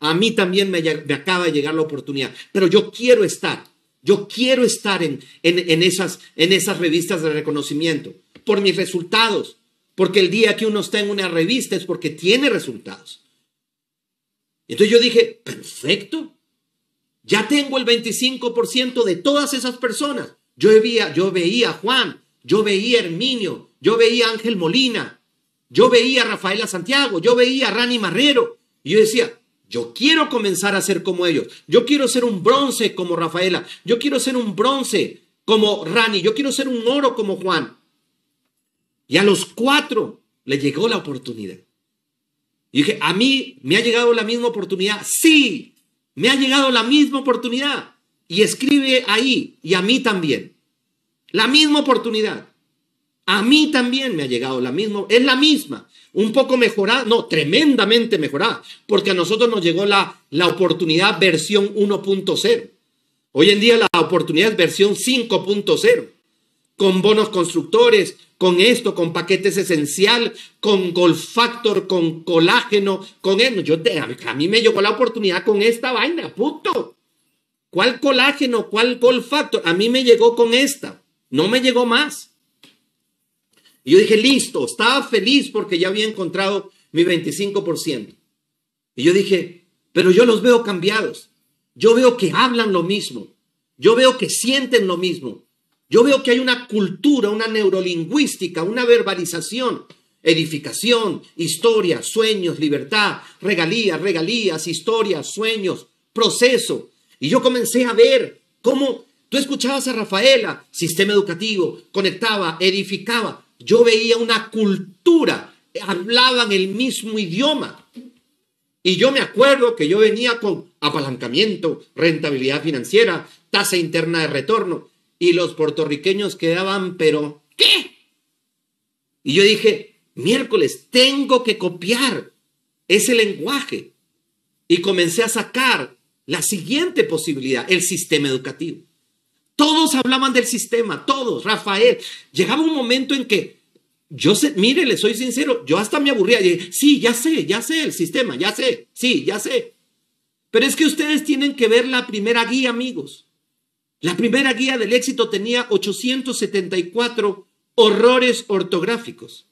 A mí también me, acaba de llegar la oportunidad, pero yo quiero estar, yo quiero estar en, en, esas, en esas revistas de reconocimiento por mis resultados, porque el día que uno está en una revista es porque tiene resultados. Entonces yo dije, perfecto, ya tengo el 25% de todas esas personas. Yo veía, yo veía a Juan, yo veía a Herminio, yo veía a Ángel Molina, yo veía a Rafaela Santiago, yo veía a Rani Marrero. Y yo decía, yo quiero comenzar a ser como ellos. Yo quiero ser un bronce como Rafaela. Yo quiero ser un bronce como Rani. Yo quiero ser un oro como Juan. Y a los cuatro le llegó la oportunidad. Y dije, ¿a mí me ha llegado la misma oportunidad? Sí, me ha llegado la misma oportunidad. Y escribe ahí, y a mí también. La misma oportunidad. A mí también me ha llegado la misma, es la misma, un poco mejorada, no, tremendamente mejorada, porque a nosotros nos llegó la, la oportunidad versión 1.0. Hoy en día la oportunidad versión 5.0, con bonos constructores, con esto, con paquetes esencial, con Golf Factor, con colágeno, con eso. Yo a mí me llegó la oportunidad con esta vaina, puto. ¿Cuál colágeno? ¿Cuál Golf Factor? A mí me llegó con esta, no me llegó más. Y yo dije, listo, estaba feliz porque ya había encontrado mi 25%. Y yo dije, pero yo los veo cambiados. Yo veo que hablan lo mismo. Yo veo que sienten lo mismo. Yo veo que hay una cultura, una neurolingüística, una verbalización, edificación, historia, sueños, libertad, regalías, regalías, historias, sueños, proceso. Y yo comencé a ver cómo tú escuchabas a Rafaela, sistema educativo, conectaba, edificaba yo veía una cultura, hablaban el mismo idioma. Y yo me acuerdo que yo venía con apalancamiento, rentabilidad financiera, tasa interna de retorno, y los puertorriqueños quedaban, pero ¿qué? Y yo dije, miércoles, tengo que copiar ese lenguaje. Y comencé a sacar la siguiente posibilidad, el sistema educativo. Todos hablaban del sistema, todos, Rafael. Llegaba un momento en que yo sé, mire, le soy sincero, yo hasta me aburría. dije, sí, ya sé, ya sé el sistema, ya sé, sí, ya sé. Pero es que ustedes tienen que ver la primera guía, amigos. La primera guía del éxito tenía 874 horrores ortográficos.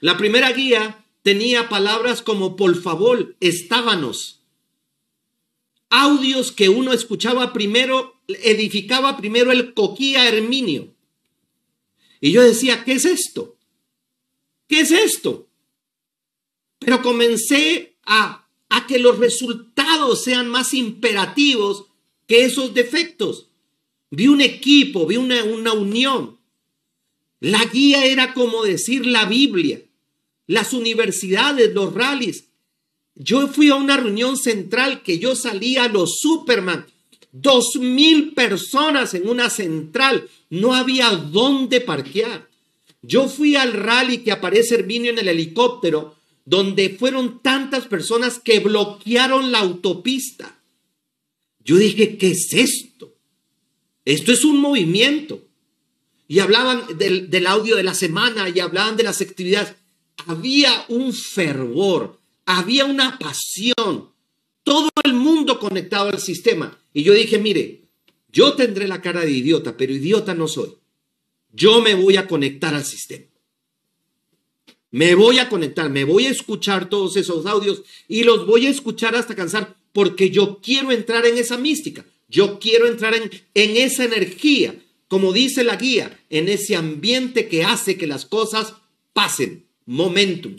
La primera guía tenía palabras como por favor, estábanos, audios que uno escuchaba primero, edificaba primero el coquía herminio. Y yo decía, ¿qué es esto? ¿Qué es esto? Pero comencé a, a que los resultados sean más imperativos que esos defectos. Vi un equipo, vi una, una unión. La guía era como decir la Biblia, las universidades, los rallies, yo fui a una reunión central que yo salía a los Superman. Dos mil personas en una central. No había dónde parquear. Yo fui al rally que aparece Herminio en el helicóptero, donde fueron tantas personas que bloquearon la autopista. Yo dije, ¿qué es esto? Esto es un movimiento. Y hablaban del, del audio de la semana y hablaban de las actividades. Había un fervor había una pasión, todo el mundo conectado al sistema. Y yo dije, mire, yo tendré la cara de idiota, pero idiota no soy. Yo me voy a conectar al sistema. Me voy a conectar, me voy a escuchar todos esos audios y los voy a escuchar hasta cansar porque yo quiero entrar en esa mística. Yo quiero entrar en, en esa energía, como dice la guía, en ese ambiente que hace que las cosas pasen, momentum.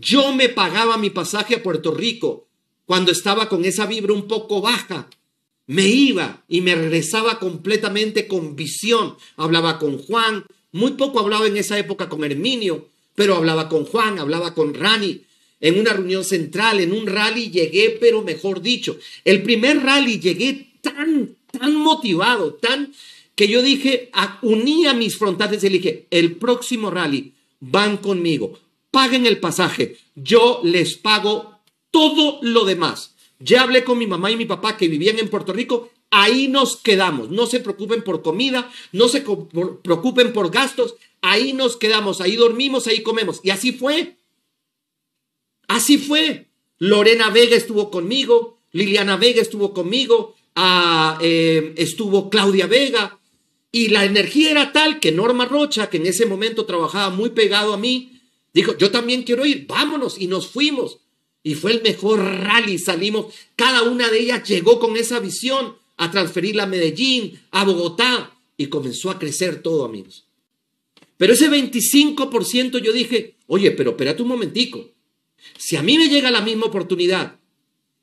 Yo me pagaba mi pasaje a Puerto Rico cuando estaba con esa vibra un poco baja. Me iba y me regresaba completamente con visión. Hablaba con Juan, muy poco hablaba en esa época con Herminio, pero hablaba con Juan, hablaba con Rani. En una reunión central, en un rally llegué, pero mejor dicho, el primer rally llegué tan, tan motivado, tan que yo dije, uní a mis frontales y dije, el próximo rally van conmigo paguen el pasaje, yo les pago todo lo demás. Ya hablé con mi mamá y mi papá que vivían en Puerto Rico, ahí nos quedamos. No se preocupen por comida, no se preocupen por gastos, ahí nos quedamos, ahí dormimos, ahí comemos. Y así fue. Así fue. Lorena Vega estuvo conmigo, Liliana Vega estuvo conmigo, ah, eh, estuvo Claudia Vega. Y la energía era tal que Norma Rocha, que en ese momento trabajaba muy pegado a mí, Dijo, yo también quiero ir, vámonos. Y nos fuimos. Y fue el mejor rally. Salimos, cada una de ellas llegó con esa visión a transferirla a Medellín, a Bogotá. Y comenzó a crecer todo, amigos. Pero ese 25% yo dije, oye, pero espérate un momentico. Si a mí me llega la misma oportunidad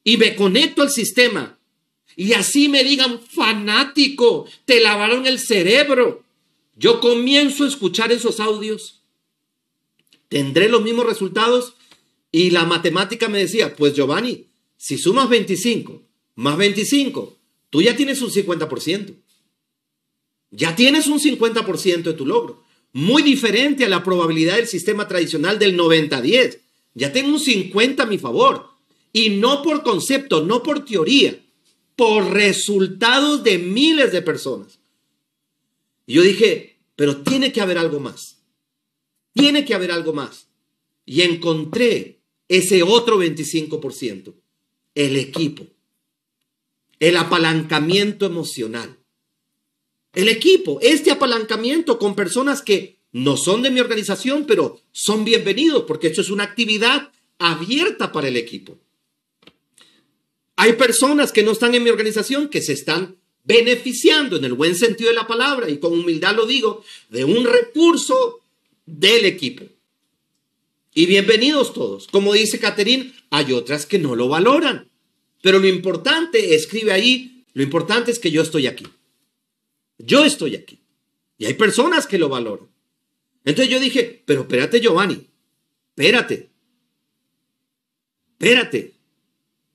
y me conecto al sistema y así me digan, fanático, te lavaron el cerebro, yo comienzo a escuchar esos audios ¿Tendré los mismos resultados? Y la matemática me decía, pues Giovanni, si sumas 25 más 25, tú ya tienes un 50%. Ya tienes un 50% de tu logro. Muy diferente a la probabilidad del sistema tradicional del 90-10. Ya tengo un 50 a mi favor. Y no por concepto, no por teoría, por resultados de miles de personas. Y yo dije, pero tiene que haber algo más. Tiene que haber algo más. Y encontré ese otro 25%, el equipo, el apalancamiento emocional. El equipo, este apalancamiento con personas que no son de mi organización, pero son bienvenidos porque esto es una actividad abierta para el equipo. Hay personas que no están en mi organización que se están beneficiando en el buen sentido de la palabra y con humildad lo digo, de un recurso del equipo. Y bienvenidos todos. Como dice Caterín, hay otras que no lo valoran. Pero lo importante, escribe ahí, lo importante es que yo estoy aquí. Yo estoy aquí. Y hay personas que lo valoran. Entonces yo dije, pero espérate Giovanni, espérate. Espérate.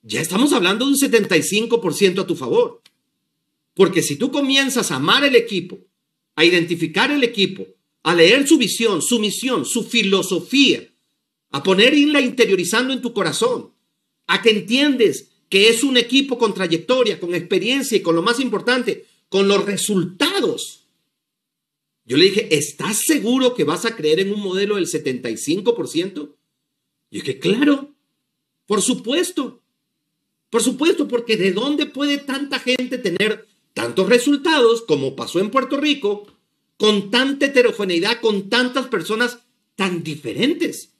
Ya estamos hablando de un 75% a tu favor. Porque si tú comienzas a amar el equipo, a identificar el equipo, a leer su visión, su misión, su filosofía, a poner la interiorizando en tu corazón, a que entiendes que es un equipo con trayectoria, con experiencia y con lo más importante, con los resultados. Yo le dije, ¿estás seguro que vas a creer en un modelo del 75%? Yo dije, claro, por supuesto. Por supuesto, porque ¿de dónde puede tanta gente tener tantos resultados como pasó en Puerto Rico, con tanta heterogeneidad, con tantas personas tan diferentes?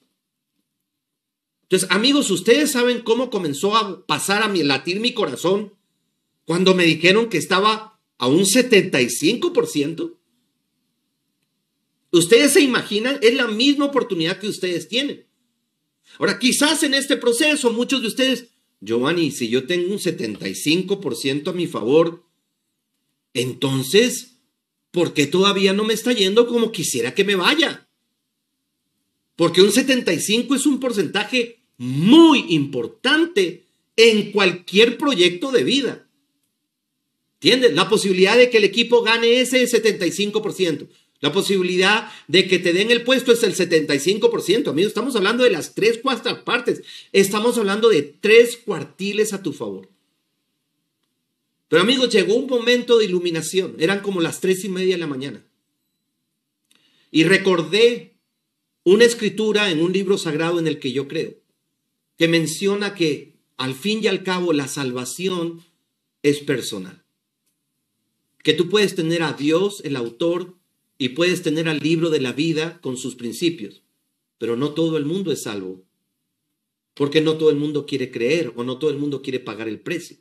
Entonces, amigos, ustedes saben cómo comenzó a pasar a mi latir mi corazón cuando me dijeron que estaba a un 75%. Ustedes se imaginan, es la misma oportunidad que ustedes tienen. Ahora, quizás en este proceso muchos de ustedes, Giovanni, si yo tengo un 75% a mi favor, entonces, ¿por qué todavía no me está yendo como quisiera que me vaya? Porque un 75 es un porcentaje muy importante en cualquier proyecto de vida. ¿Entiendes? La posibilidad de que el equipo gane ese 75%. La posibilidad de que te den el puesto es el 75%. Amigos, estamos hablando de las tres cuartas partes. Estamos hablando de tres cuartiles a tu favor. Pero amigos, llegó un momento de iluminación. Eran como las tres y media de la mañana. Y recordé una escritura en un libro sagrado en el que yo creo que menciona que al fin y al cabo la salvación es personal. Que tú puedes tener a Dios, el autor, y puedes tener al libro de la vida con sus principios, pero no todo el mundo es salvo, porque no todo el mundo quiere creer o no todo el mundo quiere pagar el precio.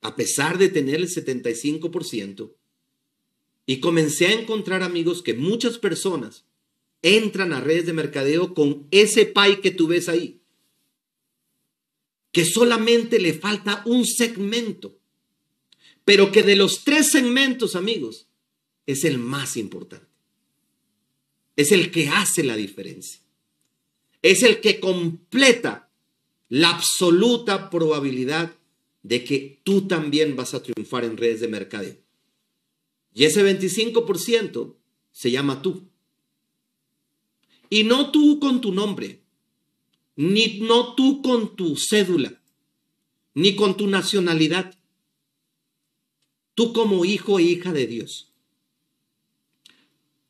A pesar de tener el 75%, y comencé a encontrar amigos que muchas personas entran a redes de mercadeo con ese pay que tú ves ahí que solamente le falta un segmento, pero que de los tres segmentos, amigos, es el más importante. Es el que hace la diferencia. Es el que completa la absoluta probabilidad de que tú también vas a triunfar en redes de mercadeo. Y ese 25% se llama tú. Y no tú con tu nombre, ni no tú con tu cédula, ni con tu nacionalidad. Tú como hijo e hija de Dios.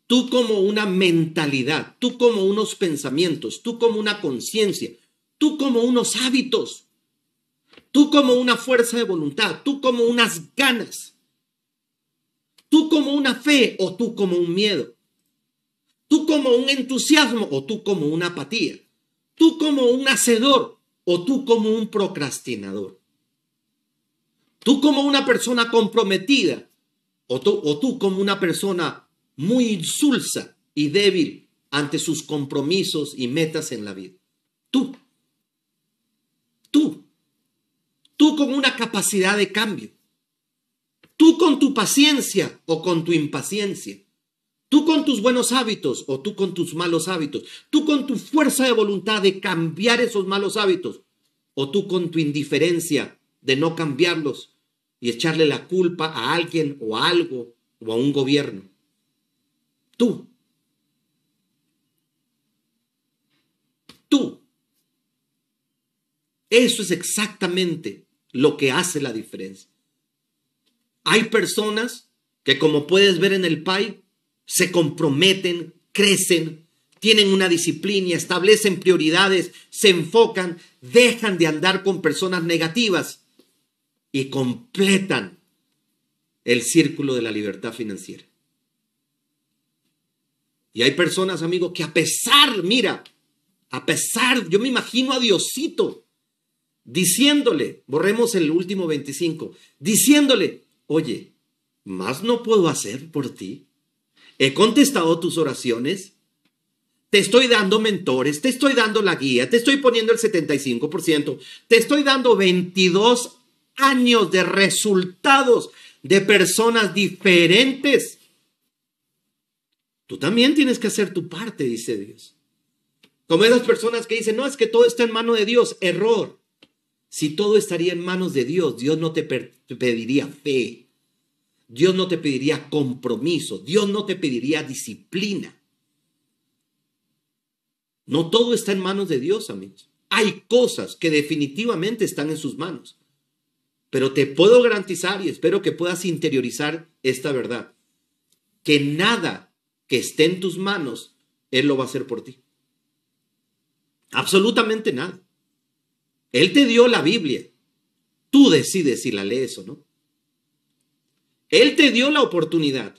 Tú como una mentalidad, tú como unos pensamientos, tú como una conciencia, tú como unos hábitos, tú como una fuerza de voluntad, tú como unas ganas, tú como una fe o tú como un miedo, tú como un entusiasmo o tú como una apatía tú como un hacedor o tú como un procrastinador. Tú como una persona comprometida o tú, o tú como una persona muy insulsa y débil ante sus compromisos y metas en la vida. Tú. Tú. Tú con una capacidad de cambio. Tú con tu paciencia o con tu impaciencia. Tú con tus buenos hábitos o tú con tus malos hábitos. Tú con tu fuerza de voluntad de cambiar esos malos hábitos o tú con tu indiferencia de no cambiarlos y echarle la culpa a alguien o a algo o a un gobierno? Tú. Tú. Eso es exactamente lo que hace la diferencia. Hay personas que como puedes ver en el PAI, se comprometen, crecen, tienen una disciplina, establecen prioridades, se enfocan, dejan de andar con personas negativas y completan el círculo de la libertad financiera. Y hay personas, amigos, que a pesar, mira, a pesar, yo me imagino a Diosito diciéndole, borremos el último 25, diciéndole, oye, más no puedo hacer por ti. He contestado tus oraciones. Te estoy dando mentores, te estoy dando la guía, te estoy poniendo el 75%, te estoy dando 22 años de resultados de personas diferentes. Tú también tienes que hacer tu parte, dice Dios. Como esas personas que dicen, no, es que todo está en manos de Dios. Error. Si todo estaría en manos de Dios, Dios no te pediría fe. Dios no te pediría compromiso, Dios no te pediría disciplina. No todo está en manos de Dios, amigos. Hay cosas que definitivamente están en sus manos. Pero te puedo garantizar y espero que puedas interiorizar esta verdad, que nada que esté en tus manos, Él lo va a hacer por ti. Absolutamente nada. Él te dio la Biblia. Tú decides si la lees o no. Él te dio la oportunidad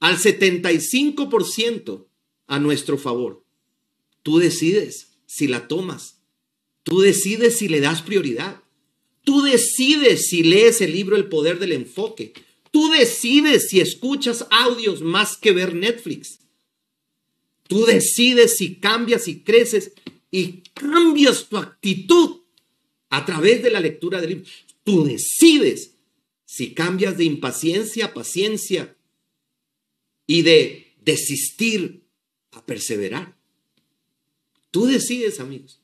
al 75% a nuestro favor. Tú decides si la tomas. Tú decides si le das prioridad. Tú decides si lees el libro El Poder del Enfoque. Tú decides si escuchas audios más que ver Netflix. Tú decides si cambias y creces y cambias tu actitud a través de la lectura del libro. Tú decides si cambias de impaciencia a paciencia y de desistir a perseverar. Tú decides, amigos.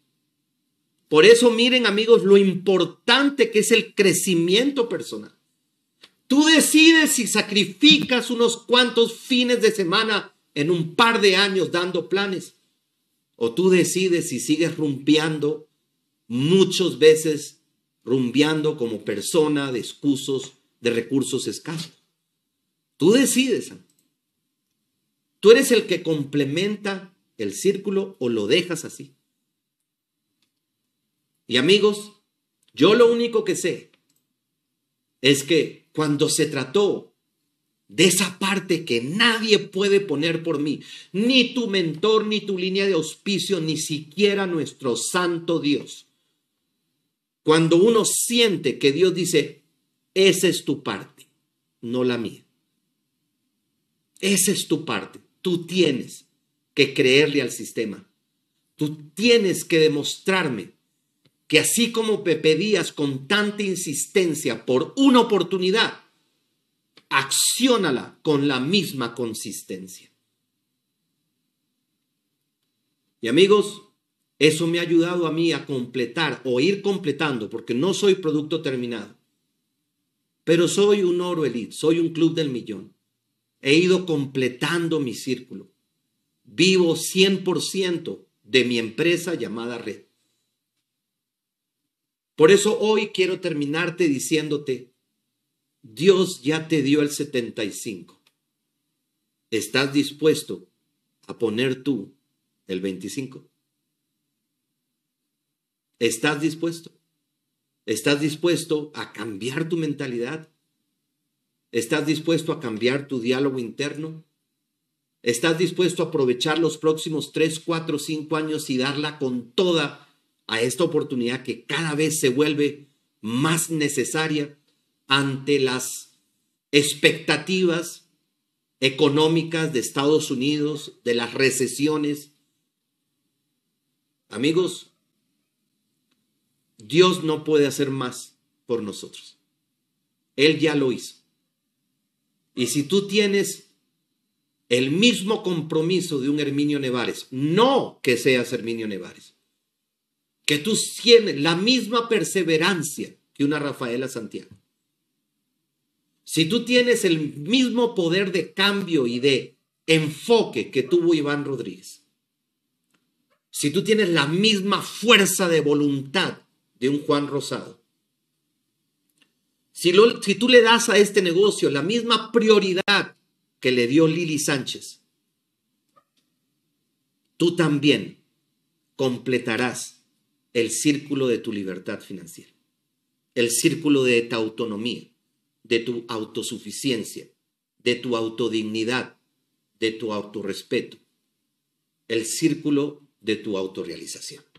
Por eso miren, amigos, lo importante que es el crecimiento personal. Tú decides si sacrificas unos cuantos fines de semana en un par de años dando planes. O tú decides si sigues rumpeando muchas veces rumbeando como persona de excusos, de recursos escasos. Tú decides. Tú eres el que complementa el círculo o lo dejas así. Y amigos, yo lo único que sé es que cuando se trató de esa parte que nadie puede poner por mí, ni tu mentor, ni tu línea de auspicio, ni siquiera nuestro santo Dios, cuando uno siente que Dios dice, esa es tu parte, no la mía. Esa es tu parte. Tú tienes que creerle al sistema. Tú tienes que demostrarme que así como me pedías con tanta insistencia por una oportunidad, acciónala con la misma consistencia. Y amigos, eso me ha ayudado a mí a completar o ir completando, porque no soy producto terminado. Pero soy un oro elite, soy un club del millón. He ido completando mi círculo. Vivo 100% de mi empresa llamada Red. Por eso hoy quiero terminarte diciéndote, Dios ya te dio el 75. ¿Estás dispuesto a poner tú el 25? ¿Estás dispuesto? ¿Estás dispuesto a cambiar tu mentalidad? ¿Estás dispuesto a cambiar tu diálogo interno? ¿Estás dispuesto a aprovechar los próximos 3, 4, 5 años y darla con toda a esta oportunidad que cada vez se vuelve más necesaria ante las expectativas económicas de Estados Unidos, de las recesiones? Amigos, Dios no puede hacer más por nosotros. Él ya lo hizo. Y si tú tienes el mismo compromiso de un Herminio Nevares, no que seas Herminio Nevares, que tú tienes la misma perseverancia que una Rafaela Santiago, si tú tienes el mismo poder de cambio y de enfoque que tuvo Iván Rodríguez, si tú tienes la misma fuerza de voluntad de un Juan Rosado, si, tú le das a este negocio la misma prioridad que le dio Lili Sánchez, tú también completarás el círculo de tu libertad financiera, el círculo de tu autonomía, de tu autosuficiencia, de tu autodignidad, de tu autorrespeto, el círculo de tu autorrealización.